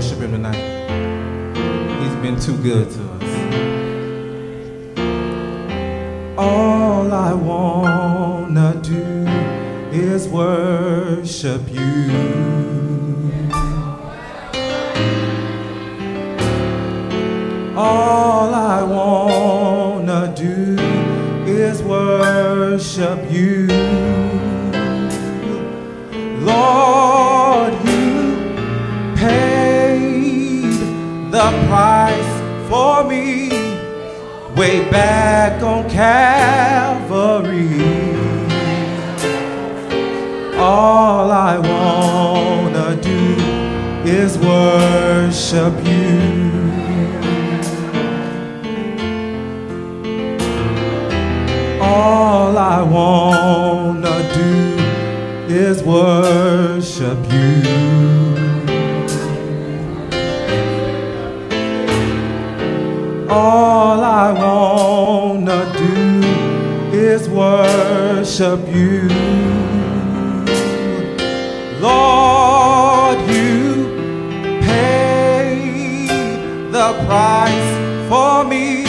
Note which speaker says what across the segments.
Speaker 1: him tonight. He's been too good to us. All I wanna do is worship you. All I wanna do is worship you. Way back on Calvary. All I wanna do is worship you. All I wanna do is worship you. All I do is worship you. Lord, you paid the price for me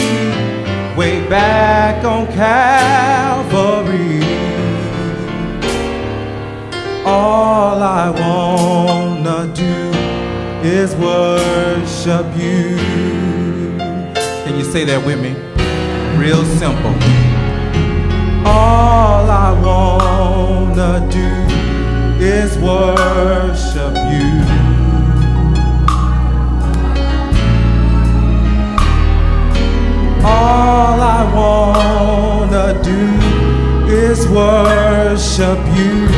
Speaker 1: way back on Calvary. All I wanna do is worship you. Can you say that with me? Real simple. All I wanna do is worship you. All I wanna do is worship you.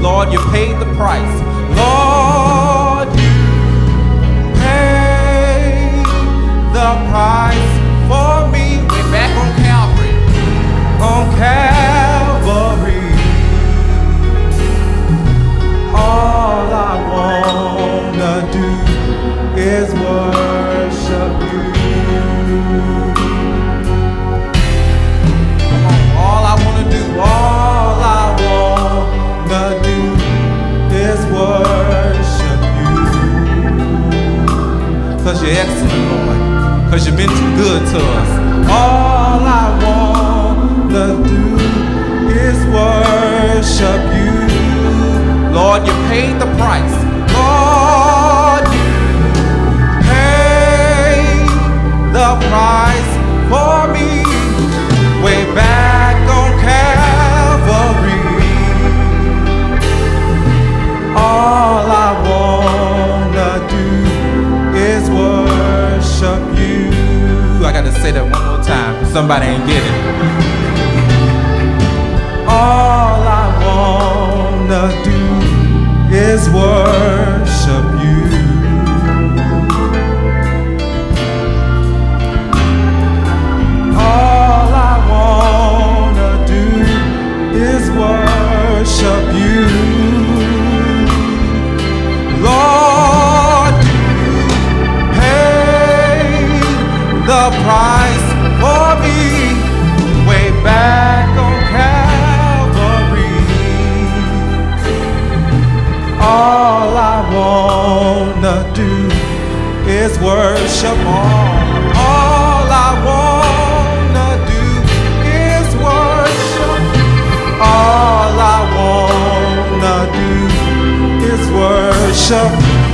Speaker 1: Lord, you paid the price. Is worship you. Cause you're excellent, Lord. Cause you've been too good to us. All I wanna do is worship you. Lord, you paid the price. Ooh, I gotta say that one more time, cause somebody ain't getting it. All I wanna do is worship you. worship all. All I wanna do is worship. All I wanna do is worship.